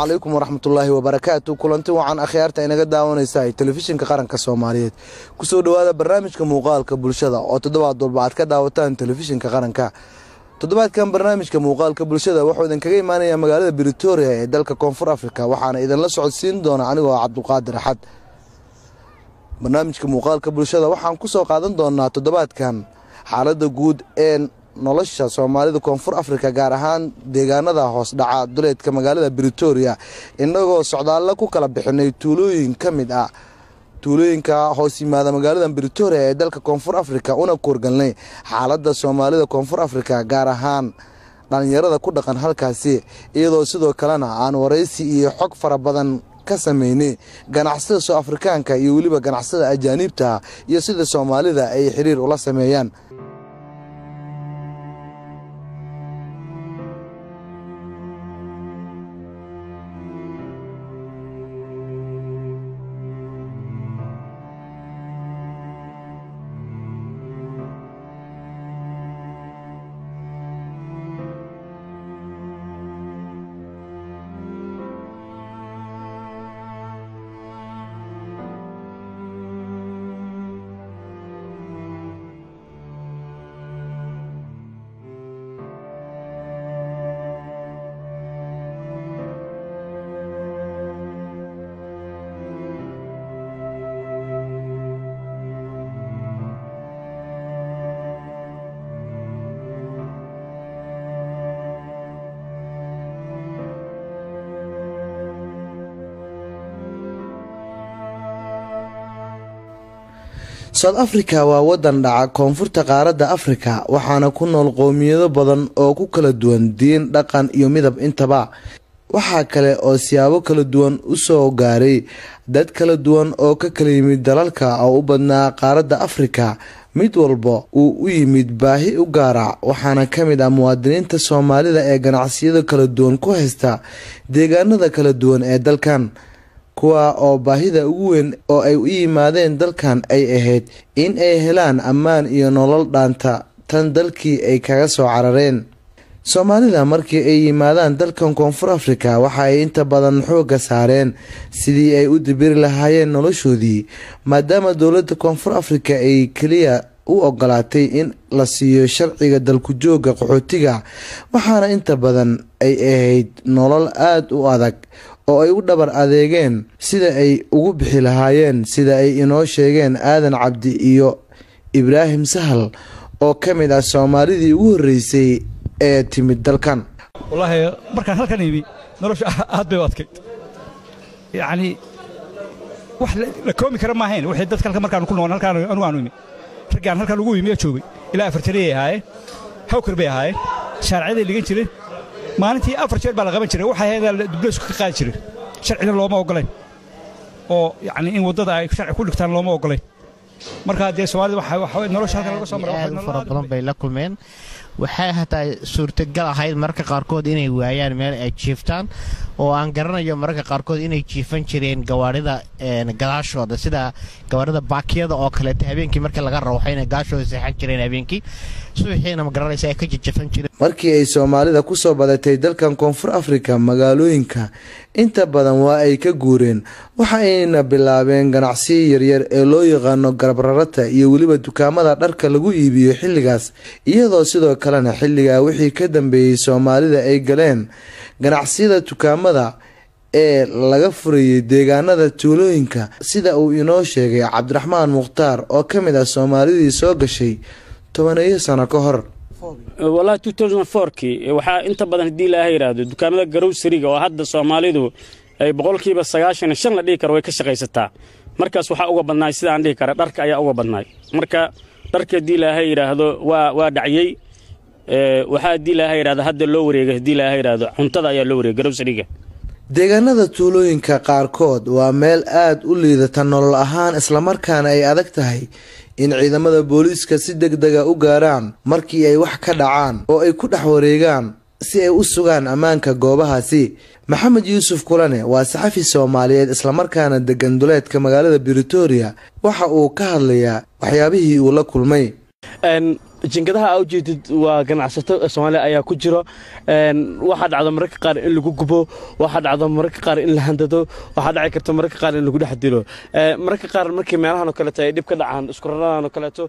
assalaamu calaykum waraxmatullaahi wabarakaatu kulanti wacan akhyaarta inaga daawanaysa telefishinka qaranka soomaaliyeed. Kusoo dhowaada barnaamijka muuqaalka bulshada oo toddobaad walba aad ka daawataan telefishinka qaranka. Toddobaadkan barnaamijka muuqaalka bulshada wuxuu idinkaga imaanaya magaalada britoria ee dalka koonfur afrika waxaana idinla socodsiin doona anigoo cabdulqaadir axad. Barnaamijka muuqaalka bulshada waxaan ku soo qaadan doonaa toddobaadkan xaalada guud ee nolosha soomaalida koonfur afrika gaar ahaan deegaanada hoos dhaca duleedka magaalada britoria inagoo socdaallo ku kala bixinay tuulooyin ka mid ah tuulooyinka hoos yimaada magaalada britoria ee dalka koonfur afrika una kuurgalnay xaalada soomaalida koonfur afrika gaar ahaan dhalinyarada ku dhaqan halkaasi iyadoo sidoo kalena aan waraysi iyo xog fara badan ka sameynay ganacsada soo afrikaanka iyo weliba ganacsada ajaaniibta iyo sida soomaalida ay xiriir ula sameeyaan south africa waa wadan dhaca koonfurta qaaradda afrika waxaana ku nool qowmiyado badan oo ku kala duwan diin dhaqan iyo midab intaba. Waxaa kale oo siyaabo kala duwan u soo gaaray dad kala duwan oo ka kala yimid dalalka oo u badnaa qaaradda afrika. Mid walba uu u yimid baahi u gaara waxaana ka mid ah muwaadiniinta soomaalida ee ganacsiyada kala duwan ku haysta deegaanada kala duwan ee dalkan kuwa oo baahida ugu weyn oo ay u yimaadeen dalkan ay ahayd in ay helaan ammaan iyo nolol dhaanta tan dalkii ay kaga soo carareen. Soomaalida markii ay yimaadaan dalkan koonfur afrika waxa ay inta badan xoogga saareen sidii ay u dibiri lahaayeen noloshoodii maadaama dowladda koonfur afrika ay keliya u ogolaatay in la siiyo sharciga dalku jooga qaxootiga waxaana inta badan ay ahayd nolol aada u adag oo ay u dhabar adeegeen sida ay ugu bixi lahaayeen sida ay inoo sheegeen aadan cabdi iyo ibraahim sahal oo ka mid ah soomaalidii ugu horreysay ee timid dalkan. Wallaahi markaan halkan imi nolosha aad bay u adkayd yacnii wax la koomi kara maahayn wixii dadka halkan markaanu ku noqon halkaan anugu aanu imi raggaan halkan ugu imi joogay ilaa afartaniyay ahaayeen hawkar bay ahaayeen shaaracyaday dhigan jireen maalintii afar jeer baa la qaban jiray. Waxay hayadaan dubleysku ka qaadi jiray. Sharcina looma ogolayn. Oo yacni in waddada ay sharci ku dhigtaan looma ogolayn. Markaa dee soomaalida waxa nolosha halkan laga soo maray aad u fara badan bay la kulmeen. Waxay hataa suurtagal ahayd mararka qaarkood inay waayaan meel ay jiiftaan oo aan garanayo mararka qaarkood inay jiifan jireen gawaarida gadaashooda. Sida gawaarida baakiyada oo kaleeta habeenkii markii laga rawxayna gaashooda seexan jireen habeenkii markii ay soomaalida ku soo badatay dalkan koonfur afrika magaalooyinka inta badan waa ay ka guureen. Waxa ayna bilaabeen ganacsiyo yaryar ee loo yaqaano garabrarata iyo weliba dukaamada dharka lagu iibiyo xilligaas. Iyadoo sidoo kalena xilligaa wixii ka dambeeyey soomaalida ay galeen ganacsiyada dukaamada ee laga furayay deegaanada tuulooyinka sida uu inoo sheegay cabdiraxmaan mukhtaar oo ka mid ah soomaalidii soo gashay tobaneeyo sano ka hor. Wallaahi kii waxaa inta badan haddii ilaaha yidhaahdo dukaamada garowsariga oo hadda soomaalidu ay boqolkiiba sagaashan shan la dhihi karo way ka shaqaysataa. Markaas waxaa uga badnaay sidaan dhihi kara dharka ayaa uga badnaay. Marka dharka haddii ilaaha yidhaahdo waa waa dhacyey waxaa haddii ilaaha yidhahdo hadda loo wareegay haddii ilaaha yidhaahdo cuntada ayaa loo wareegay garowsariga deegaanada tuulooyinka qaarkood waa meel aada u liidata nolol ahaan islamarkaana ay adag tahay in ciidamada booliiska si deg dega u gaaraan markii ay wax ka dhacaan oo ay ku dhex wareegaan si ay u sugaan ammaanka goobahaasi. Maxamed yuusuf kulane waa saxafi soomaaliyeed islamarkaana degan duleedka magaalada britoria waxa uu ka hadlayaa waxyaabihii uu la kulmay jinkadaha aa ujeedid waa ganacsato soomaaliya ayaa ku jiro. Waxaa dhacda mararka qaar in lagu gubo waxaa dhacda mararka qaar in la handado waxaa dhaci karta mararka qaar in lagu dhex dilo. Mararka qaar markii meelahan oo kaleeto ay dhib ka dhacaan iskuraradan oo kaleeto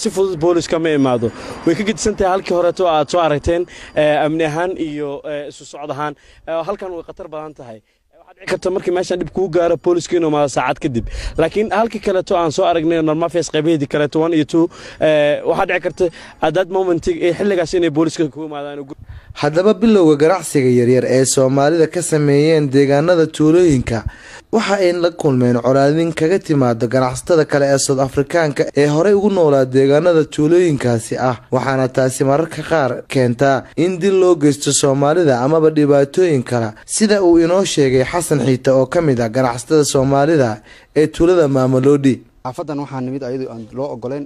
si fudud booliska ma imaado. Way ka gedisan tahay halkii horeeto aad soo aragteen amni ahaan iyo isu socod ahaan. Halkan way khatar badan tahay kugu imaadaan haddaba bilowga ganacsiga yaryar ee soomaalida ka sameeyeen deegaanada tuulooyinka waxa ay la kulmeen colaadin kaga timaado ganacsatada kale ee soud afrikaanka ee horey ugu noolaa deegaanada tuulooyinkaasi ah. Waxaana taasi mararka qaar keentaa in dil loo geysto soomaalida amaba dhibaatooyin kale sida uu inoo sheegay xasan xiite oo ka mid ah ganacsatada soomaalida ee tuulada maamaloodhi xaafadan waxaa nimid ayadoo aan loo ogoleyn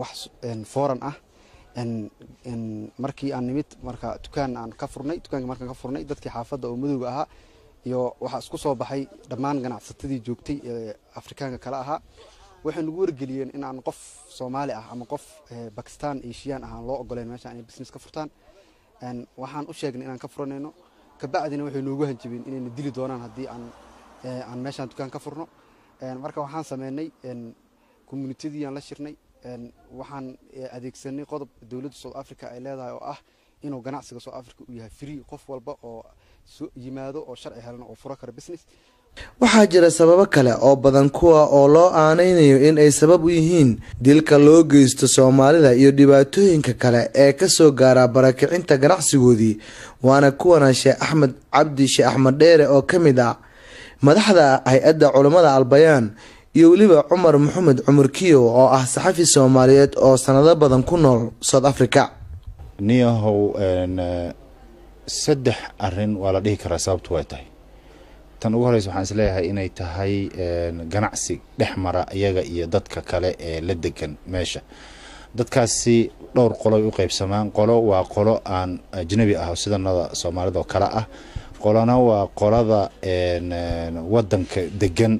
wax fooran ah markii aan nimid marka dukaan aan ka furnay dukaanka markaan ka furnay dadkii xaafadda oo madowga ahaa iyo waxaa isku soo baxay dhammaan ganacsatadii joogtay ee afrikaanka kale ahaa waxay nagu wargeliyeen in aan qof soomaali ah ama qof bakistan ashiyaan ah aan loo ogoleyn meesha inay business ka furtaan. Waxaan u sheegnay inaan ka furanayno kabacdina waxay noogu hanjabeen inayna dili doonaan haddii aan aan meeshaan dukaan ka furno. Marka waxaan sameynay communitadiiaan la shirnay waxaan adeegsanay qodob dowladda south africa ay leedahay oo ah inuu ganacsiga south africa uu yahay free qof walba oo yimaado oo sharci helan oo furo kara business waxaa jira sababo kale oo badan kuwa oo loo aanaynayo in ay sabab u yihiin dilka loo geysto soomaalida iyo dhibaatooyinka kale ee ka soo gaara barakicinta ganacsigoodii waana kuwana sheekh axmed cabdi sheekh axmed dheere oo ka mid ah madaxda hay'adda culammada albayaan iyo weliba cumar maxamed cumar kiyow oo ah saxafi soomaaliyeed oo sanado badan ku nool south africa. Niyahow saddex arrin waa la dhihi karaa sababtu way tahay tan ugu horeysa waxaan is leeyahay inay tahay ganacsi dhex mara iyaga iyo dadka kale ee la degan meesha. Dadkaasi dhowr qoloy u qeybsamaan qolo waa qolo aan ajnabi ah oo sidanada soomaalida oo kale ah. Qolona waa qolada wadanka degan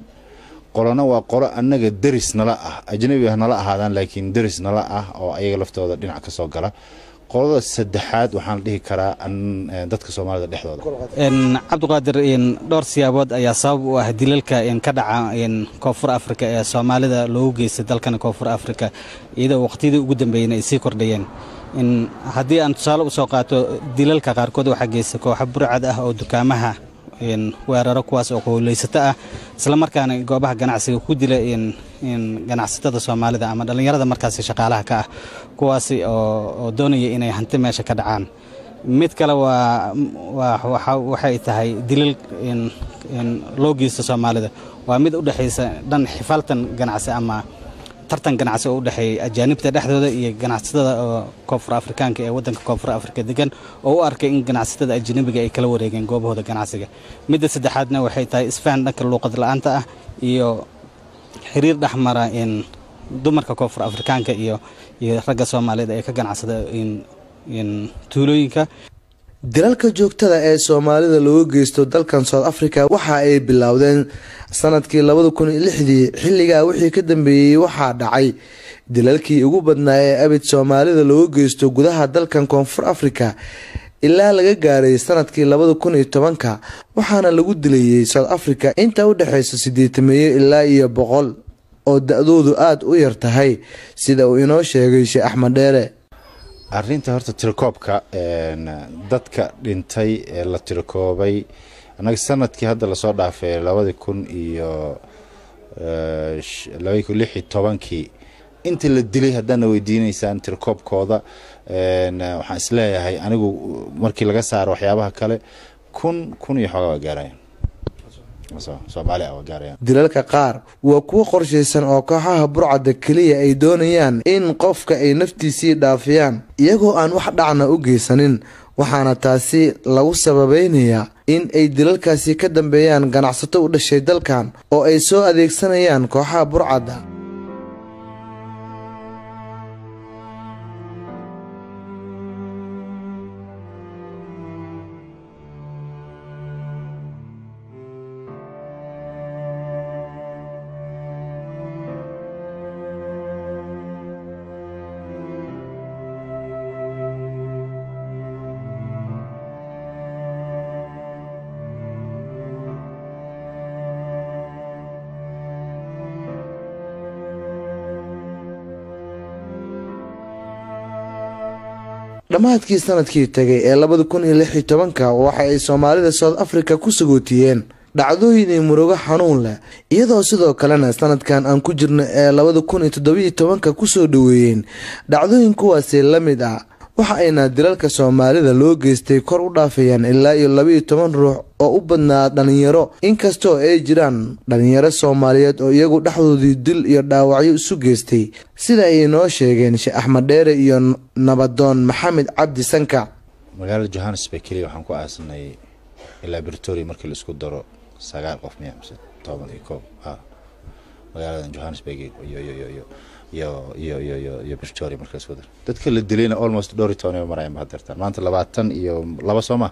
qolona waa qolo annaga deris nala ah. Ajnabi ah nala ahaadaan laakiin deris nala ah oo ayaga laftooda dhinac ka soo gala qolada saddexaad waxaan dhihi karaa dadka soomaalida dhexdooda. Cabdiqaadir dhowr siyaabood ayaa sabab u ah dilalka ka dhaca koonfur afrika ee soomaalida loogu geystay dalkan koonfur afrika iyadoo waqtiyadii ugu dambeeyeen ay sii kordhayeen. Haddii aan tusaale u soo qaato dilalka qaarkood waxaa geysta kooxo burcad ah oo dukaamaha weeraro kuwaas oo qowleysato ah. Islamarkaana goobaha ganacsiga ku dila ganacsatada soomaalida ama dhallinyarada markaasi shaqaalaha ka ah kuwaas oo doonaya inay hanti meesha ka dhacaan. Mid kale waxay tahay dilal loo soomaalida. Waa mid u dhexaysa dhan xifaaltan ganacsi ama tartan ganacsi oo u dhexeeya ajaanibta dhexdooda iyo ganacsatada oo koonfur afrikaanka ee waddanka koonfur afrika degan oo u arkay in ganacsatada ajnabiga ay kala wareegeen goobahooda ganacsiga. Midda saddexaadna waxay tahay isfahan dhanka luuqad la'aanta ah iyo xiriir dhexmara dumarka koonfur afrikaanka iyo iyo ragga soomaaliyed ee ka ganacsada tuulooyinka dilalka joogtada ee soomaalida looga geysto dalkan south africa waxa ay bilowdeen sannadkii labada kun iyo lixdii xilligaa wixii ka dambeeyey waxaa dhacay. Dilalkii ugu badnaa ee abid soomaalida looga geysto gudaha dalkan koonfur africa ilaa laga gaaray sannadkii labada kun iyo tobanka waxaana lagu dilayey south africa inta u dhexeysa sideetameeyo ilaa iyo boqol oo da-doodu aada u yar tahay sida uu inoo sheegay sheekh axmed dheere arinta horta tirakoobka dadka dhintay ee la tirakoobay annaga sannadkii hadda la soo dhaafay labadi kun iyo labadi kun lix iyo tobankii. Inta la dilay haddaadna weydiineysaan tirakoobkooda waxaan is leeyahay anigu markii laga saaro waxyaabaha kale kun kun iyo xoogaa waa gaaraya dilalka qaar waa kuwo qorshaysan oo kooxaha burcadda keliya ay doonayaan in qofka ay naftiisii dhaafiyaan iyagoo aan wax dhacna u geysanin waxaana taasi lagu sababeynayaa in ay dilalkaasi ka dambeeyaan ganacsato u dhashay dalkan oo ay soo adeegsanayaan kooxaha burcadda dhammaadkii sannadkii tegay ee labada kun iyo lix iyo tobanka waxa ay soomaalida south africa ku sagootiyeen dhacdooyin murugo xanuun leh. Iyadoo sidoo kalena sanadkan aan ku jirno ee labada kun iyo toddobiyo tobanka ku soo dhaweeyeen dhacdooyin kuwaasi la mid ah waxa ayna dilalka soomaalida loo geystay kor u dhaafayaan ilaa iyo labaiyo toban ruux oo u badnaa dhalinyaro inkastoo ay jiraan dhalinyaro soomaaliyeed oo iyagu dhexdoodii dil iyo dhaawacyo isu geystay sida ay noo sheegeen sheekh axmed dheere iyo nabadoon maxamed cabdi sanka. Magaalada johannesburg keliya waxaan ku aasanay ilaa britoria markii la isku daro sagaal qof miya mise toban iyo koob. Ha magaaladan johannesburg iyo iyo iyo iyo iyo bishori markaas wadar dadka la dilayna almost dhowr iyo toban marayanba hadeertaan maanta labaatan iyo laba soo ma?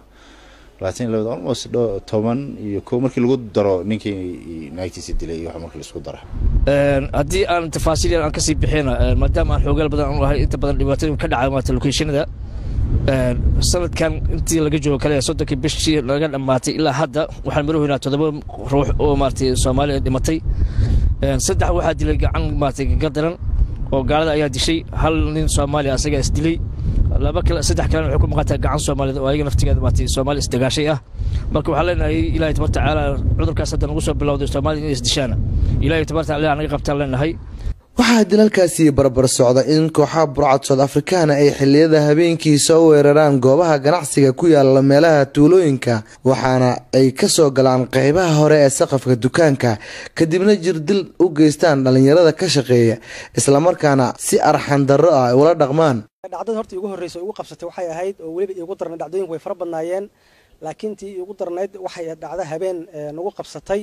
Labaatan iyo labad almost toban iyo ko markii lagu daro ninkii naagtiisa dilay iyo waxa marka la isku dara. Haddii aan tafaasiil aan ka sii bixina maadaama aan xoogaal badan aan lahay inta badan dhibaatooyin ka dhacay maanta lokeyshinada sanadkan intii laga joogo kale soddonkii bishii laga dhammaatay ilaa hadda waxaan marahoynaa toddoba ruux oo maaragtay soomaaliya dhimatay. Saddex waxaa dilay gacan maaragtay gaga daran oo gaalada ayaa dishay. Hal nin soomaaliya asagaa is dilay. Laba kale saddex kalena waxay ku maqantahay gacan soomaaliyeed oo ayaga naftigeeda maaragtay soomaali isdagaashay ah. Marka waxaan leenahay ilaahay tabarta tacaala cudurkaas hadda nagu soo bilowday soomaaliya inay isdishaana ilaahay tabarta tacaala naga qabtaan leenahay waxaa dilalkaasi barbar socda in kooxaha burcad sood afrikaana ay xiliyada habeenkii soo weeraraan goobaha ganacsiga ku yaalla meelaha tuulooyinka waxaana ay ka soo galaan qeybaha hore ee saqafka dukaanka kadibna jirdil u geystaan dhalinyarada ka shaqeeya islamarkaana si arxan darro ah ula dhaqmaan. Dhacdada horta iigu horreysa igu qabsatay waxay ahayd oo weliba iigu darnayd dhacdooyinku way fara badnaayeen laakiin tii iigu darnayd waxay dhacdo habeen nagu qabsatay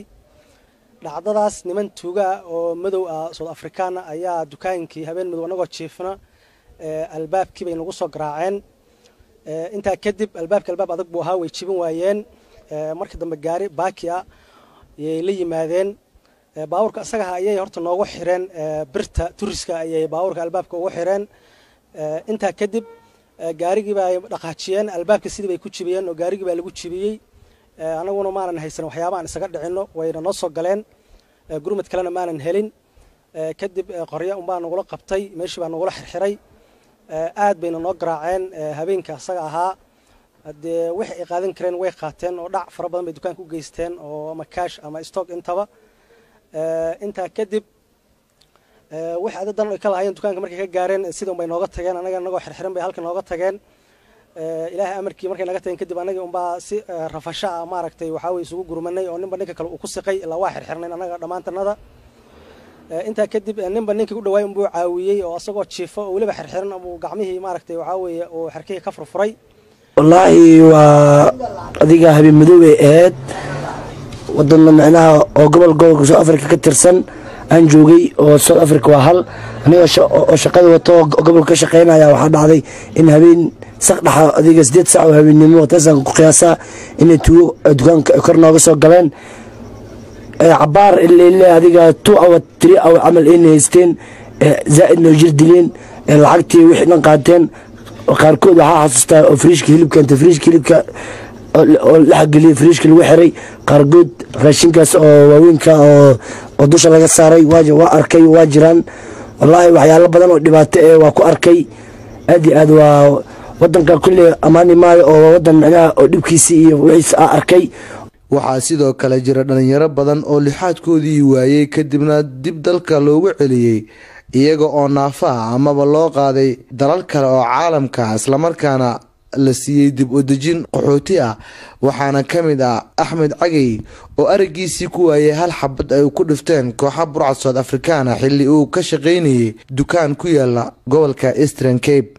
dhacdadaas niman tuuga oo madow ah soud afrikaana ayaa dukaankii habeen madow anagoo jiifna albaabkii bay nagu soo garaaceen. Intaa kadib albaabka albaab adag buu ahaa way jibin waayeen. Marka dambe gaari baaki ah ayay la yimaadeen. Baabuurka asagaha ayay horta noogu xireen. Birta turiska ayay baabuurka albaabka ugu xireen. Intaa kadib gaarigii baa dhaqaajiyeen. Albaabka sidii bay ku jibiyeen oo gaarigii baa lagu jibiyey anaguna maanan haysan waxyaaba aan isaga dhicino wayna noo soo galeen. Gurmad kalena maanan helin. Kadib qoryo unbaa nagula qabtay meeshii baa nagula xirxiray. Aad bayna noo garaaceen. Habeenka asaga ahaa. Dee wixii ay qaadan kareen way qaateen oo dhac fara badan bay dukaanka u geysteen oo ama kaash ama stock intaba. Intaa kadib wixii adadan ay ka lahaayeen dukaanka markay ka gaareen sida unbay nooga tageen anaga nagoo xirxiran bay halka nooga tageen ilaahay amarkii markay naga tageen kadib anagii unbaa si rafasho ah maaragtay waxaa weye isugu gurmanay oo ninba ninka kale uu ku siqay ilaa waa xirxirnayn annaga dhammaantanada intaa kadib ninba ninkii u dhawaay unbuu caawiyey oo asagoo jiifo oo weliba xirxiran buu gacmihii maaragtay waxaa weeye uu xerkihii ka furfuray. Wallaahi waa adiga habeen madoobay ahayd wadana micnaha oo gobol gobolka south africa ka tirsan aan joogay oo south africa waa hal. Aniga oo shaqada wato gobolka ka shaqeynaya waxaa dhacday in habeen saq dhaxa adiga sideed sac oo habeennimo taasaan ku qiyaasaa inay tuugo dukaanka kor nooga soo galeen cabaar ilele adiga two hour three hour camal ayna haysteen. Zaa'id noo jir dileen lacagtii wixii dhan qaateen. Qaarkood waxaa xasuustaa oo friishka hilibka inta friishka hilibka oo laxageliya friishka lagu xiray. Qaarkood raashinkaas oo waaweynka oo dusha laga saaray waa arkay waa jiraan. Wallaahi waxyaalo badan oo dhibaato eh waa ku arkay. Aad iyo aad waa wadanka kulley ammaani maayo oo wadan micnaha oo dhibkiisa iyo wixiisa a arkay. Waxaa sidoo kale jira dhalinyaro badan oo lixaadkoodii waayey kadibna dib dalka loogu celiyey iyaga oo naafa amaba loo qaaday dalal kale oo caalamka islamarkaana la siiyey dib u dejin qaxooti ah. Waxaana ka mid ah axmed cagey oo araggiisii ku waayey hal xabad ay ku dhifteen kooxa burcad sood afrikaana xilli uu ka shaqaynayay dukaan ku yaalla gobolka eastern cape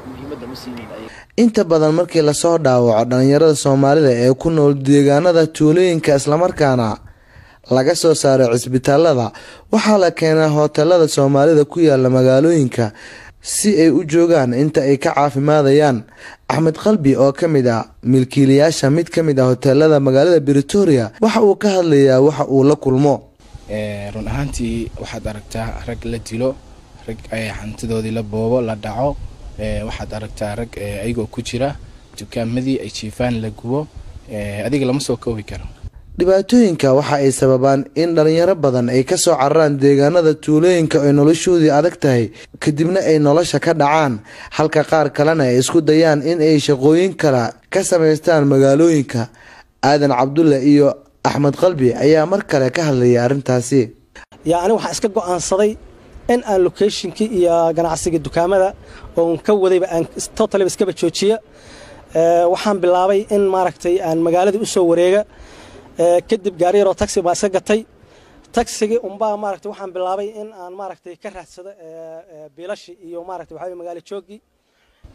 inta badan markii la soo dhaawaco dhalinyarada soomaalida ee ku nool deegaanada tuulooyinka islamarkaana laga soo saaro cisbitaalada waxaa la keenaa hoteelada soomaalida ku yaalla magaalooyinka si ay u joogaan inta ay ka caafimaadayaan. Axmed qalbi oo ka mid ah milkiilayaasha mid ka mid ah hoteelada magaalada britoria waxa uu ka hadlayaa waxa uu la kulmo. Run ahaantii waxaad aragtaa rag la dilo rag hantidoodii la boobo la dhaco waxaad aragtaa rag ayagoo ku jira dukaamadii ay jiifaan la gubo. Adiga lama soo koobi karo. Dhibaatooyinka waxa ay sababaan in dhalinyaro badan ay ka soo cararaan deegaanada tuulooyinka ay noloshoodii adag tahay kadibna ay nolosha ka dhacaan. Halka qaar kalena ay isku dayaan in ay shaqooyin kala ka samaystaan magaalooyinka. Aadan cabdulle iyo axmed qalbi ayaa mar kale ka hadlaya arrintaasi. Yaa ani waxaan iska go'aansaday in aan locationkii iyo ganacsiga dukaamada oon ka wadayba aan totaliba iskaba joojiya waxaan bilaabay in maaragtay aan magaaladii u soo wareega. Kadib gaari yaroo taxi baa iska gatay. Taxigii unbaa maaragtay waxaan bilaabay in aan maaragtay ka raadsado biilashi iyo maaragtay waxaa magaalo joogii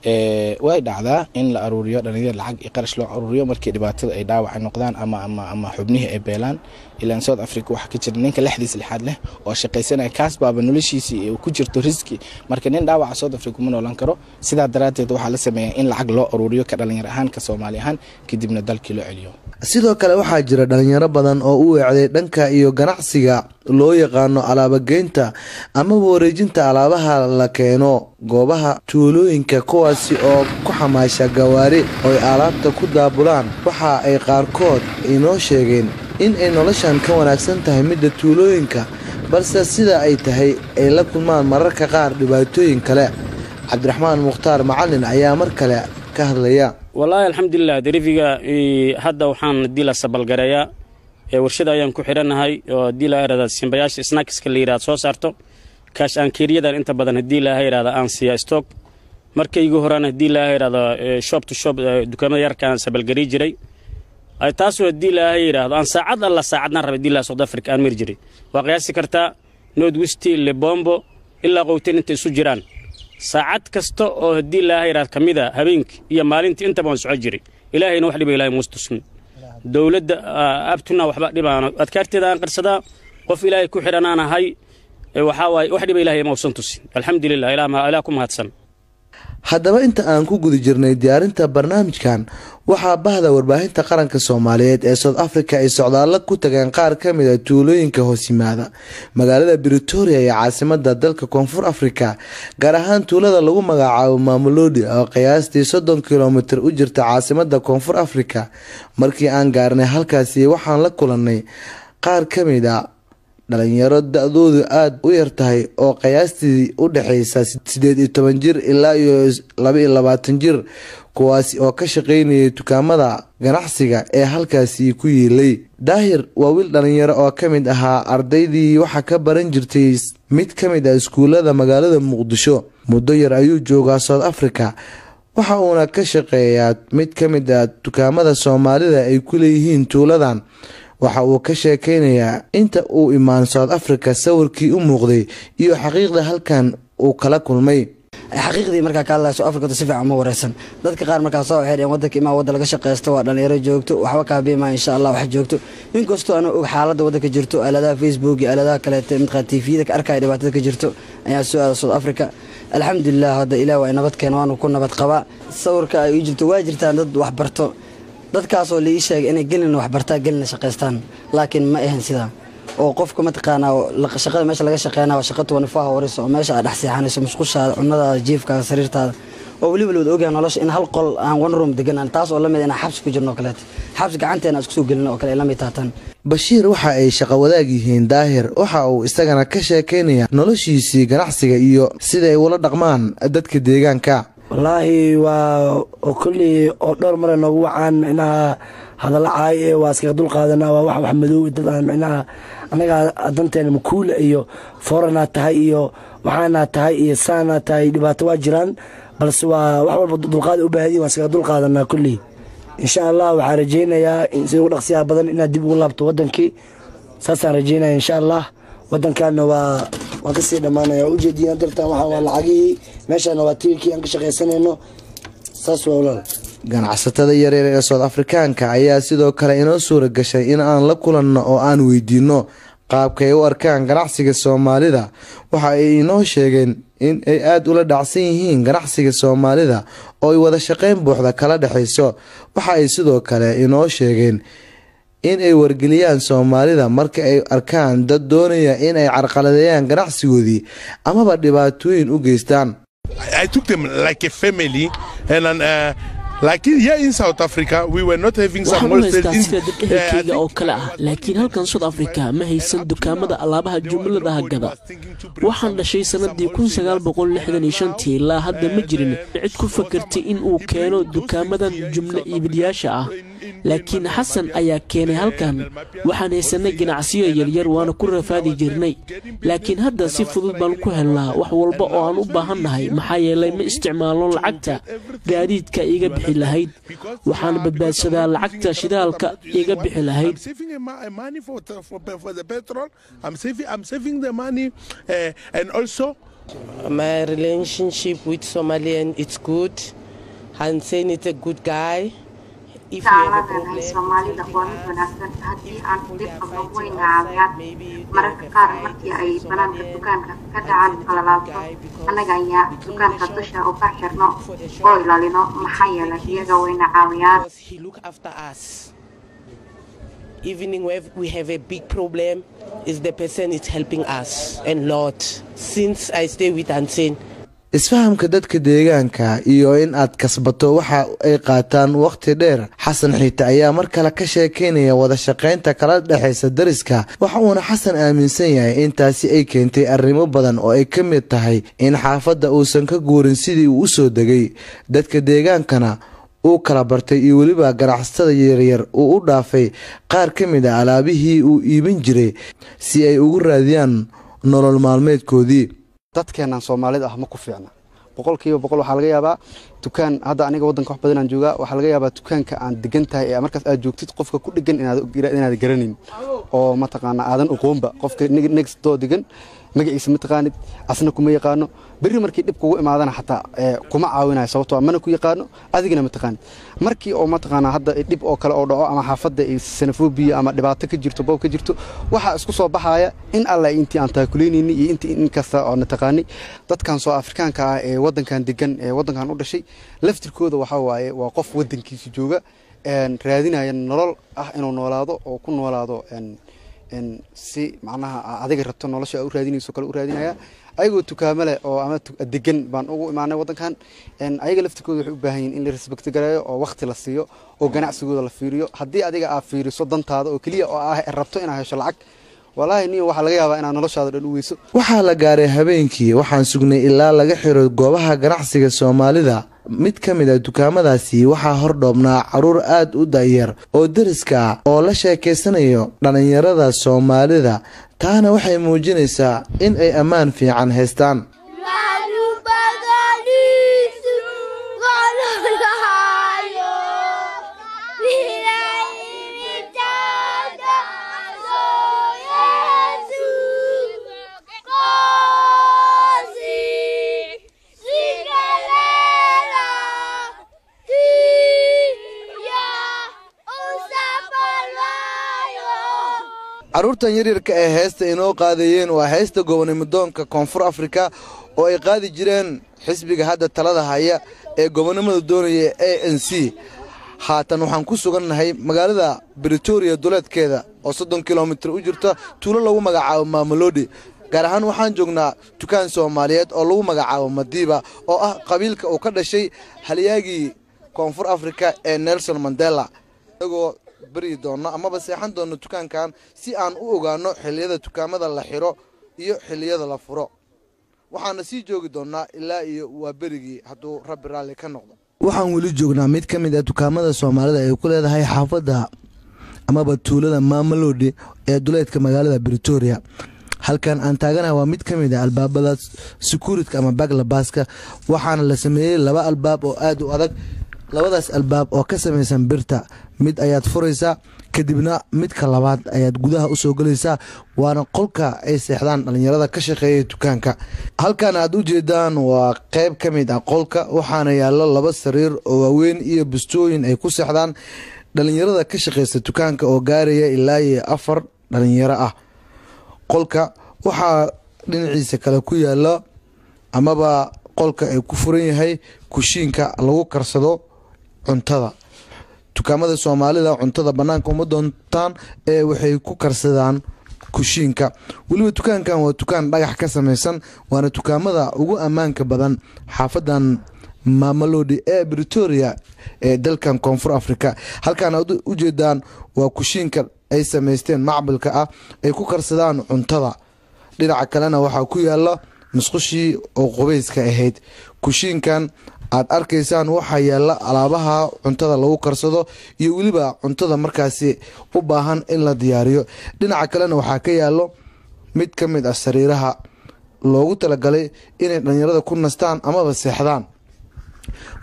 way dhacdaa in la aruuriyo dhalinyar lacag iyo qarash loo aruuriyo markii dhibaatada ay dhaawaca noqdaan ama xubnihii ay beelaan. Ilaan south africa waxaa ka jira ninka lexdiis lixaad leh oo shaqaysanaya kaas baaba noloshiisii ku jirto riski. Marka nin dhaawaca south africa ma noolan karo. Sidaa daraaddeed waxaa la sameeyaa in lacag loo aruuriyo ka dhalinyar ahaan ka soomaali ahaan kadibna dalkii loo celiyo. Sidoo kale waxaa jira dhalinyaro badan oo u weecday dhanka iyo ganacsiga loo yaqaano alaabageynta amaba wareejinta alaabaha la keeno goobaha tuulooyinka kuwaasi oo ku xamaasha gawaari oo ay alaabta ku daabulaan. Waxa ay qaarkood inoo sheegeen in ay noloshan ka wanaagsan tahay midda tuulooyinka balse sida ay tahay ay la kulmaan mararka qaar dhibaatooyin kale. Cabdiraxmaan mukhtaar macalin ayaa mar kale ka hadlaya. Wallaahi alxamdulilah derifiga hadda waxaan haddii la sabalgareeyaa warshada ayaan ku xidhannahay oo haddii la irahda simbayaasha snakska la yidhahda soo saarto kaash aankeeriyadan inta badan haddii laaha yidhahda aan siiya stock. Markaygu horaan haddii laaha yidhahdo shop to shop dukaamada yarkaan sabalgarii jiray taasoo haddii laaha yidhaahdo aan saacad alla saacadna raba haddii laha south africa aan mari jiray. Waa qiyaasi kartaa north westi lebombo ilaa qowten inta isu jiraan. Saacad kasta oo haddii laaha yidhahda ka mid a habeenkii iyo maalintii intaba waan soco jiray. Ilaahayna wax dhiba ilahay muustusmin dowladda abtuna waxba dhibaano. Adkaarteeda aan qarsadaa qof ilaahay ku xidhan aan ahay waxaa waaye wax dhiba ilahay mausan tusin. Alxamdulilah ilaah ku haddaba inta aan ku guda jirnay diyaarinta barnaamijkan waxaa bahda warbaahinta qaranka soomaaliyeed ee south africa ay socdaalla ku tageen qaar ka mid a tuulooyinka hoos yimaada magaalada britoria ee caasimada dalka koonfur africa gaar ahaan tuulada lagu magacaabo maamulodi oo qiyaastii soddon kilomitir u jirta caasimada koonfur africa markii aan gaarnay halkaasi waxaan la kulannay qaar ka mid a dhalinyaro da-doodu aada u yar tahay oo qiyaastii u dhexeysa sideed iyo toban jir ilaa iyo laba iyo labaatan jir kuwaasi oo ka shaqeynayay dukaamada ganacsiga ee halkaasi ku yiilay. Daahir waa wiil dhalinyaro oo ka mid ahaa ardaydii waxaa ka baran jirtay mid ka mid ah iskuulada magaalada muqdisho. Muddo yar ayuu joogaa south africa waxa uuna ka shaqeeyaa mid ka mid ah dukaamada soomaalida ay ku leeyihiin tuuladan waxa uu ka sheekeynayaa inta uu imaan south africa sawirkii u muuqday iyo xaqiiqda halkan uu kala kulmay. Xaqiiqdii markaa ka hadlaya soo afrikatu si fiican ma wareysan. Dadka qaar markaa soo dheen wadanka imaa wadda laga shaqeysto waa dhalinyaro joogto waxba kaabiimaa insha allah wax joogto. Inkastoo ana og xaaladda waddanka jirto aaladaha facebook iyo aaladaha kaleete midqaa tviyada ka arkaya dhibaatada ka jirto ayaa soo aada south africa. Alxamdulilah hadda ilaah waa nabad waanu ku nabad qabaa. Sawirka ay ii jirto waa jirtaan dad wax barto dadkaasoo la ii sheegay inay gelina waxbartaa gelina shaqaystaan. Laakiin ma ahan sidaa oo qofka mataqaanaa shaqada meesha laga shaqeynaa waa shaqa tuwanifaha horeysa oo meesha aad dhex seexanayso cunadaada jiifkaada sariirtaada oo weliba la wada ogyahay nolosha in hal qol aan one room deganaan taas oo la mid inaan xabsi ku jirno oo kaleete xabsi gacanteena isku soo gelino oo kale ay la mid taataan. Bashiir waxa ay shaqo wadaag yihiin daahir. Waxa uu isagana ka sheekeynaya noloshiisii ganacsiga iyo sida ay ula dhaqmaan dadka deegaanka wallaahi waa kolley oo dhowr mare noogu wacaan micnaha hadalla caay ee waa iskaga dul qaadanaa waa wax wax madow dad aan micnaha annagaa danteena makuula iyo fooranaa tahay iyo waxaanaa tahay iyo saanaa tahay dhibaato waa jiraan balse waa wax walba dulqaada u baahadiin waan iskaga dul qaadanaa kolley insha allah waxaan rajaynayaa si ugu dhaqsiyaha badan inaad dib ugu laabto wadankii saasaan rajaynaya insha allah wadankaana waa waan ka sii dhammaanaya ujeediin dartaan waxaa waa lacagihii meeshaana waa tiirkii aan ka shaqaysanayno saas waa walaal ganacsatada yaryar ee south afrikaanka ayaa sidoo kale inoo suura gashay in aan la kulanno oo aan weydiino qaabka ay u arkaan ganacsiga soomaalida. Waxa ay inoo sheegeen in ay aada ula dhacsan yihiin ganacsiga soomaalida oo ay wada shaqeyn buuxda kala dhexayso. Waxa ay sidoo kale inoo sheegeen in ay wargeliyaan soomaalida marka ay arkaan dad doonaya in ay carqaladeeyaan ganacsigoodii amaba dhibaatooyin u geystaan. I took them like a family and uh, like here in South Africa we were not having some in- oo kale ah. Laakiin halkan south africa ma haysan dukaamada alaabaha jumladaha gada waxaan dhashay sannadii tii ilaa hadda ma jirin. Cid ku fakartay in uu keeno dukaamadan jumlo iibiyaasha ah laakiin xasan ayaa keenay halkan. Waxaan haysanay ganacsiyo yaryar waana ku rafaadi jirnay. Laakiin hadda si fudud baan ku helnaa wax walba oo aan u baahannahay. Maxaa yeelay ma isticmaalno lacagta. Gaadiidka iga bixi lahayd. Waxaan badbaadsadaa lacagta shidaalka iga bixi lahayd. My relationship with Somalian it's good. Hansen is a good guy. Tacaladan soomaalida waa mid wanaagsan haddii aan qabno wayna caawiyaan mararka qaar markii ay banaanka dukaanka ka dhacaan qalalaabto annaga ayaa dukaanka dusha u ka xirno oo ilaalino maxaa yeelay iyaga wayna caawiyaan he look after us. Even when we have a big problem, is the person is helping us a lot. Since I stay with Hansen, isfahamka dadka deegaanka iyo in aad kasbato waxa ay qaataan waqti dheer xasan xiite ayaa mar kale ka sheekeynaya wada shaqaynta kala dhexaysa dariska waxa uuna xasan aaminsan yahay in taasi ay keentay arrimo badan oo ay ka mid tahay in xaafadda uusan ka guurin sidii uu u soo degay. Dadka deegaankana uu kala bartay iyo weliba ganacsatada yaryar uu u dhaafay. Qaar ka mid a alaabihii uu iibin jiray si ay ugu raadiyaan nolol maalmeedkoodii dadkeenan soomaalida ah ma ku fiicna. Boqolkiiba boqol waxaa laga yaabaa dukaan. Hadda aniga waddanka wax badan aan joogaa waxaa laga yaabaa dukaanka aan degan tahay ee markaas aad joogtid qofka ku dhegan inaad garanayn. Oo mataqaana aadan oqoonba qofka next doo degan magaciisa ma taqaanid asna kuma yaqaano. Berri markii dhib kugu imaadana xataa kuma caawinayo sababtoo ah mana ku yaqaano adigana ma taqaanid markii oo mataqaanaa hadda dhib oo kale oo dhaco ama xaafadda ay xenophobia ama dhibaato ka jirto boob ka jirto waxaa isku soo baxaya in alla intii aan taakuleynayni iyo intii in kasta oo na taqaanay dadkan soo afrikaanka ah ee waddankan degan ee waddankan u dhashay laftirkooda waxaa waaye waa qof waddankiisa jooga raadinaya nolol ah inuu noolaado oo ku noolaado si macnaha a- adiga rabto nolosha u raadinayso kale u raadinaya. Ayagoo tukaamo leh oo ama degan baan ugu imaanay waddankan. Een, ayaga laftirkooda waxay u baahan yihiin in la respect gareeyo oo waqti la siiyo oo ganacsigooda la fiiriyo. Haddii adiga aad fiiriso dantaada oo keliya oo ah rabto inaad hesho lacag walaahi niyo waxaa laga yaabaa inaad noloshaada dhan u weyso. Waxaa la gaaray habeenkii waxaan sugnay ilaa laga xiro goobaha ganacsiga soomaalida mid ka mid a dukaamadaasi waxaa hordhoobnaa carruur aad u da'yar oo deriska ah oo la sheekaysanayo dhallinyarada soomaalida taana waxay muujinaysaa in ay ammaan fiican haystaan caruurtan yaryarka ee heesta inoo qaadayeen waa heesta gobonimodoonka koonfur afrika oo ay qaadi jireen xisbiga hadda talada haya ee gobonimada doonaya a n c. Haatan waxaan ku sugannahay magaalada britoria duleedkeeda oo soddon kilomitir u jirta tuulo lagu magacaabo maamolodi gaar ahaan waxaan joognaa dukaan soomaaliyeed oo lagu magacaabo madiiba oo ah qabiilka uu ka dhashay halyaagii koonfur afrika ee nelson mandela beri doono amaba seexan doono dukaankan si aan u ogaano xilliyada dukaamada la xiro iyo xilliyada la furo. Waxaana sii joogi doonaa ilaa iyo waa hadduu rabbi raalli ka noqdo. Waxaan weli joognaa mid ka mid a dukaamada soomaalida ay ku leedahay xaafadda amaba tuulada maamolodi ee duleedka magaalada britoria halkan aan taaganaha waa mid ka mid a albaabada securitka ama baglabaska waxaana la sameeyey laba albaab oo aad u adag labadaas albaab oo ka samaysan birta mid ayaad furaysaa kadibna midka labaad ayaad gudaha u soo gelaysaa waana qolka ay seexdaan dhalinyarada ka shaqeeya dukaanka. Halkan aad u jeedaan waa qeyb ka mid ah qolka waxaana yaallo laba sariir oo waaweyn iyo bustooyin ay ku seexdaan dhalinyarada ka shaqeysa dukaanka oo gaaraya ilaa iyo afar dhalinyaro ah. Qolka waxaa dhinaciisa kale ku yaalla amaba qolka ay ku furan yahay kushiinka lagu karsado cuntada dukaamada soomaalida cuntada banaanka uma doontaan ee waxay ku karsadaan kushiinka. Weliba dukaankan waa dukaan dhagax ka samaysan waana dukaamada ugu ammaanka badan. Xaafadan mamalodi ee britoria ee dalkan koonfur africa halkaan aad ujeedaan waa kushiinka ay samaysteen macbilka ah ay ku karsadaan cuntada. Dhinaca kalena waxaa ku yaalla musqushii oo qubayska ahayd. Kushiinkan aad arkaysaan waxaa yaalla alaabaha cuntada lagu karsado iyo weliba cuntada markaasi u baahan in la diyaariyo. Dhinaca kalena waxaa ka yaalo mid ka mid ah sariiraha loogu talagalay inay dhalinyarada ku nastaan amaba seexdaan.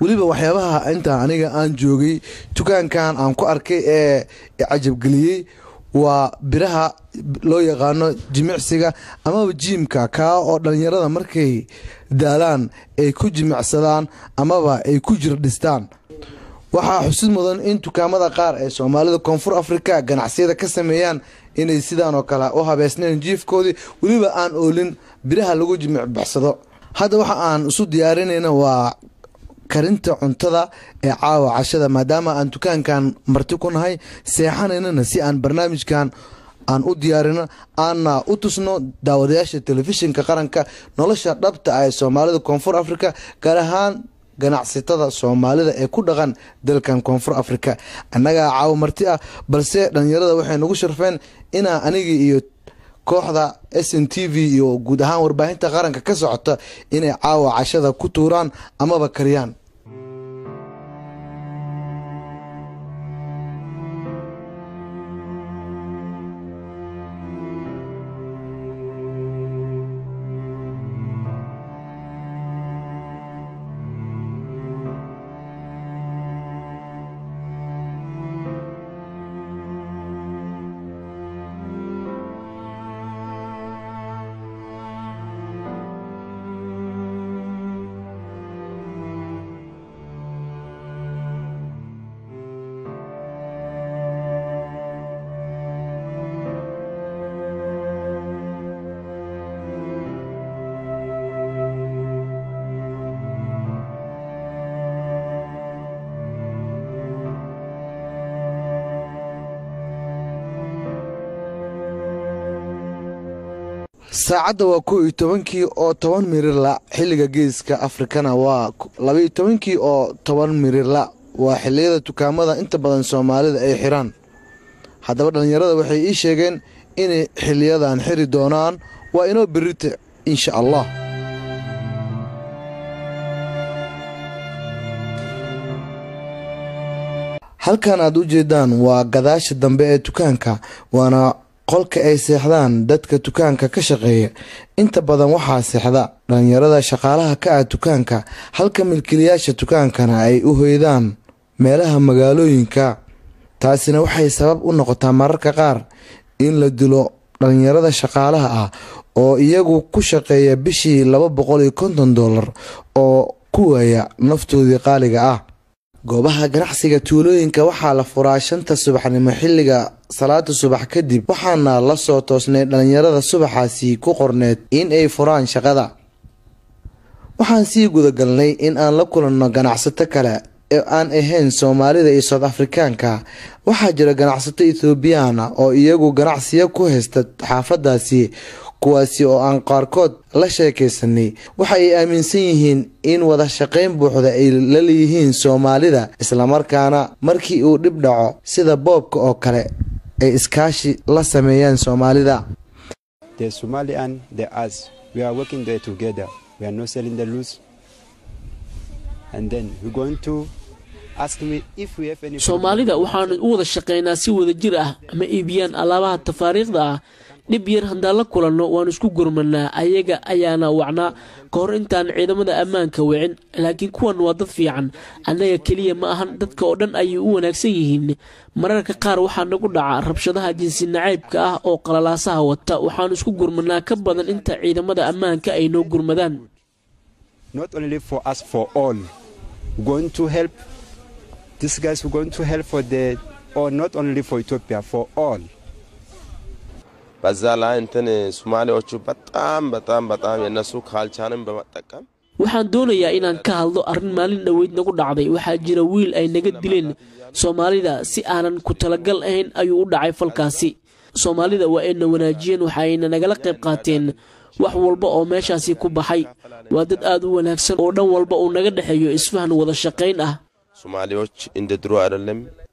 Weliba waxyaabaha intaa aniga aan joogay dukaankan aan ku arkay ee cajabgeliyey waa biraha loo yaqaano jimicsiga amaba jiimka kaa oo dhalinyarada markay daalaan ay ku jimicsadaan amaba ay ku jir dhistaan. Waxaa xusid mudan in dukaamada qaar ee soomaalida koonfur africa ganacsiyada ka sameeyaan inay sidaan oo kale u habeysnayn jiifkoodii weliba aan oolin biraha lagu jimicbaxsado. Hadda waxa aan isu diyaarinayna waa karinta cuntada ee caawa cashada maadaama aan dukaankan marti ku nahay seexanaynana si aan barnaamijkan aan u diyaarino aanna u tusno daawadayaasha telefishinka qaranka nolosha dhabta ah ee soomaalida koonfur africa gaar ahaan ganacsatada soomaalida ee ku dhaqan dalkan koonfur africa annagaa caawa marti ah balse dhalinyarada waxay nagu sharfeen inaa anigii iyo kooxda s n t v iyo guud ahaan warbaahinta qaranka ka socota inay caawa cashada ku tuuraan amaba kariyaan saacadda waa kow iyo tobankii oo toban mirirla xilliga geeska afrikana waa labaiyo tobankii oo toban mirirla waa xiliyada dukaamada inta badan soomaalida ay xiraan. Haddaba dhallinyarada waxay ii sheegeen inay xiliyadan xiri doonaan waa inoo berita insha allah. Halkan aad u jeedaan waa gadaasha dambe ee dukaanka waana qolka ay seexdaan dadka dukaanka ka shaqeeya. Inta badan waxaa seexda dhalinyarada shaqaalaha ka ah dukaanka halka milkiilayaasha dukaankana ay u hoydaan meelaha magaalooyinka. Taasina waxay sabab u noqotaa mararka qaar in la dilo dhalinyarada shaqaalaha ah oo iyagu ku shaqeeya bishii laba boqol iyo konton dollar oo ku waaya naftoodii qaaliga ah. Goobaha ganacsiga tuulooyinka waxaa la furaa shanta subaxnimo xilliga salaada subax kadib waxaana la soo toosnay dhalinyarada subaxaasi ku qorneed in ay furaan shaqada. Waxaan sii gudagalnay in aan la kulanno ganacsato kale ee aan ahayn soomaalida iyo soud afrikaanka. Waxaa jira ganacsato ethoobiyaana oo iyagu ganacsiya ku haysta xaafadaasi kuwaasi oo aan qaarkood la sheekaysanay. Waxa ay aaminsan yihiin in wada shaqayn buuxda ay la leeyihiin soomaalida islamarkaana markii uu dhib dhaco sida boobka oo kale ay iskaashi la sameeyaan soomaalida. Soomaalida waxaanu u wada shaqaynaa si wada jir ah ama iibiyaan alaabaha tafaariikhda ah dhib yar haddaan la kulanno waanu isku gurmanaa ayaga ayaana wacnaa. Ka hor intaan ciidamada ammaanka wicin laakiin kuwan waa dad fiican. Annaga keliya ma ahan dadka oo dhan ayay u wanaagsan yihiin. Mararka qaar waxaa nagu dhaca rabshadaha jinsi nacaybka ah oo qalalaasaha wata. Waxaanu isku gurmanaa ka badan inta ciidamada ammaanka ay noo gurmadaan በዛ ላይ እንትን ሶማሌዎቹ በጣም በጣም በጣም የእነሱ ካልቻንን በመጠቀም waxaan doonayaa inaan ka hadlo arrin maalin dhoweyd nagu dhacday waxaa jira wiil ay naga dileen soomaalida si aanan ku talagal ahayn ayuu u dhacay falkaasi soomaalida waa ayna wanaajiyeen waxa ayna nagala qayb qaateen wax walba oo meeshaasi ku baxay waa dad aad u wanaagsan oo dhan walba uu naga dhexeeyo isfahan wada shaqayn ah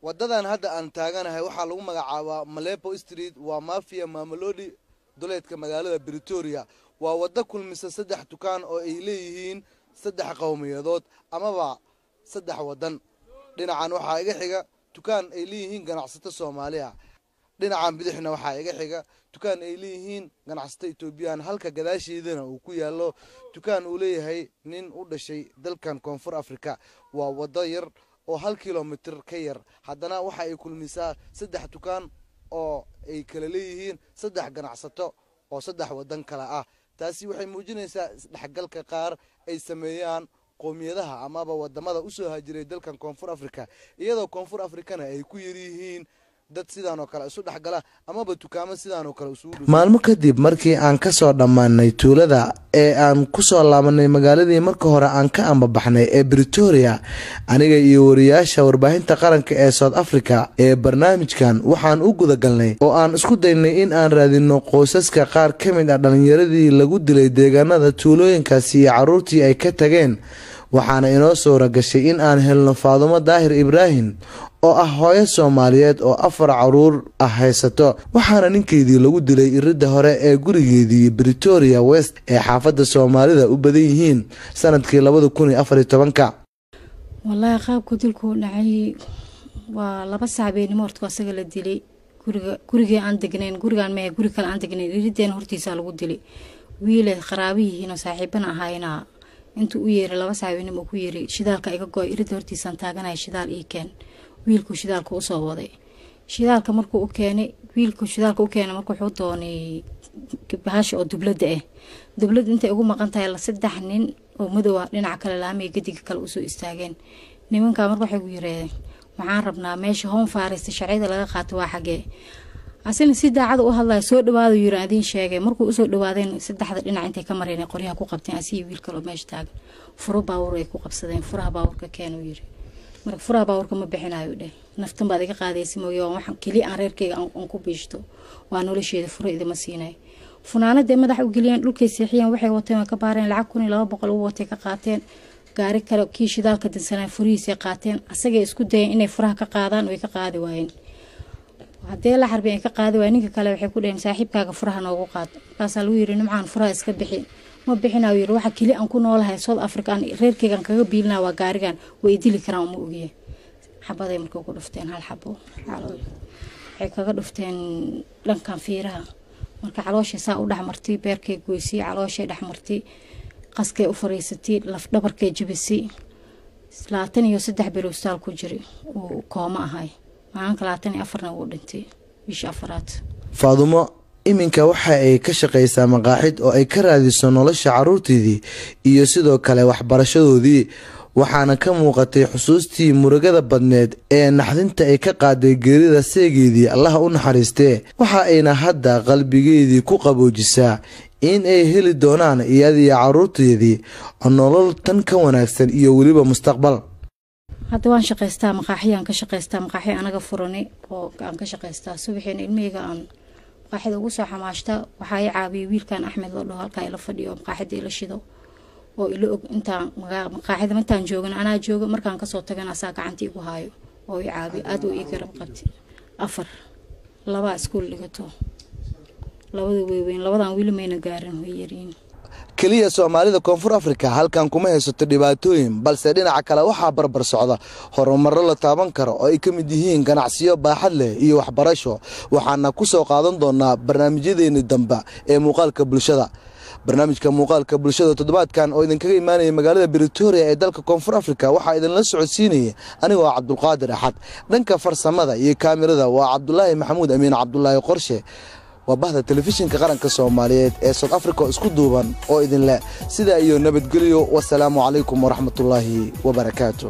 waddadan hadda aan taaganahay waxaa lagu magacaabaa malepo street waa mafia mamalodi duleedka magaalada britoria waa wado kulmisa saddex dukaan oo ay leeyihiin saddex qowmiyadood amaba saddex waddan. Dhinacan waxaa iga xiga dukaan ay leeyihiin ganacsato soomaaliya ah. dhinacan bidixna waxaa iga xiga dukaan ay leeyihiin ganacsato etoobiyaan halka gadaasheedana uu ku yaalo dukaan uu leeyahay nin u dhashay dalkan koonfur africa waa wado yar oo hal kilomitir ka yar. Haddana waxa ay kulmisaa saddex dukaan oo ay kala leeyihiin saddex ganacsato oo saddex waddan kale ah. Taasi waxay muujinaysaa isdhexgalka qaar ay sameeyaan qowmiyadaha amaba waddamada u soo hajiray dalkan koonfur afrika iyadoo koonfur afrikana ay ku yaryihiin dad sidaan oo kale isu dhexgala amaba dukaamo sidaan oo kale maalmo kadib markii aan ka soo dhammaanay tuulada ee aan ku soo laabanay magaaladii marka hore aan ka ambabaxnay ee britoria aniga iyo wariyaasha warbaahinta qaranka ee south africa ee barnaamijkan waxaan u gudagalnay oo aan isku daynay in aan raadino qoysaska qaar ka mid ah dhallinyaradii lagu dilay deegaanada tuulooyinkaasi iyo carruurtii ay ka tageen waxaana inoo suura gashay in aan helno faadumo daahir ibraahim oo ah hooyo soomaaliyeed oo afar carruur ah haysato. Waxaana ninkeedii lagu dilay iridda hore ee gurigeedii britoria west ee xaafadda soomaalida u badan yihiin sannadkii labada kun iyo afariyo tobanka. Wallaahi qaabku dilkuu dhacay waa laba saabeennimo horta asaga la dilay. Guriga gurigii aan degnayn gurigaan mehe guri kale aan degnayn irideen hortiisaa lagu dilay. Wiile qaraabihiinoo saaxiibana ahaayna intuu u yeeray laba saabeennimo ku yeeray shidaalka iga go'ay iridda hortiisaan taaganaya shidaal ii keen. Wiilkuu shidaalka u soo waday. Shidaalka markuu u keenay wiilkuu shidaalka u keenay marka wuxuu doonay bahasha oo dublada ah dublada intay ugu maqan tahay saddex nin oo madow ah dhinaca kale laamay gadiga kale u soo istaageen. Nimankaa marka waxay ku yiraahdeen waxaan rabnaa meesha home faresta sharciyada laga qaato waa xagee asina si daacada u hadlaya soo dhawaada yiri adiin sheegay. Markuu u soo dhawaadeen saddexda dhinac intay ka mareen qoryaha ku qabteen asiga wiil kaloo meesha taagan. Furo baawur ay ku qabsadeen furaha baawurka keenuu yiri. Marka furaha baawarka ma bixinayo dheh. Naftan baad iga qaadaysa mooye waa waxaan keliya aan reerkayga aan ku biishto. Waa nolosheeda fura idima siinayo funaanadee madax u geliyeen dhulkay seexiyeen waxay wateen ka baareen lacag kun iyo laba boqol u watay ka qaateen. Gaari kale kii shidaalka dansanaa furihiisay qaateen. Asagay isku dayeen inay furaha ka qaadaan way ka qaadi waayeen haddee la xarbi ka qaadi waayeen ninka kale waxay ku dhaheen saaxiibkaaga furaha noogu qaad markaasaa lagu yiri nimcaan furaha iska bixi. Ma bixinayo yiri waxa keli aan ku noolahay south africa aan reerkeygaan kaga biilinaa waa gaarigan way dili karaan uma ogiye. Xabaday marka ku dhufteen hal xabo. Waxay kaga dhufteen dhankan fiiraha. Marka calooshay saa u dhexmartay beerkay goysay calooshay dhexmartay qaskay u fariisatay lafdhabarkay jabisay. Labaatan iyo saddex beri ustaal ku jiray uu kooma ahay maalinka labaatan iyo afarna uu dhintay bishii afaraad. Faadumo iminka waxa ay ka shaqaysaa maqaaxid oo ay ka raadiso nolosha caruurteedii iyo sidoo kale waxbarashadoodii waxaana ka muuqatay xusuustii murugada badneed ee naxdinta ay ka qaaday geerida seegeedii allaha u naxariistee. Waxa ayna hadda qalbigeedii ku qaboojisaa in ay heli doonaan iyadiyo caruurteedii nolol tan ka wanaagsan iyo weliba mustaqbal hadda waan shaqaystaa maqaaxiyaan ka shaqaystaa maqaaxi anaga furani oo aan ka shaqaystaa. Subaxiina ilmahayga aan maqaaxida ugu soo xamaashta waxaa i caabiyay wiilkan axmed loo dhaho halkaa ila fadhiyo maqaaxida ila shido oo ila og intaan maqaaxida intaan joogin anaa jooga markaan ka soo tagana asaa gacanta igu haayo oo i caabiyo aada u ii garab qabti. Afar labaa iskuul dhigato labada weyweyn labadan weli gaarin way keliya soomaalida koonfur afrika halkan kuma haysato dhibaatooyin balse dhinaca kale waxaa barbar socda horumarro la taaban karo oo ay ka mid yihiin ganacsiyo baaxad leh iyo waxbarasho. Waxaana ku soo qaadan doonaa barnaamijyadeeni dambe ee muuqaalka bulshada. Barnaamijka muuqaalka bulshada toddobaadkan oo idinkaga imaanaya magaalada britoria ee dalka koonfur afrika waxaa idinla socodsiinaya anigoo cabdulqaadir axad. Dhanka farsamada iyo kaamirada waa cabdulaahi maxamuud amiin cabdulaahi qorshe waa bahda telefishinka qaranka soomaaliyeed ee south africa isku duuban oo idin leh. Sidaa iyo nabadgelyo. Wasalaamu calaykum waraxmatullaahi wabarakaatu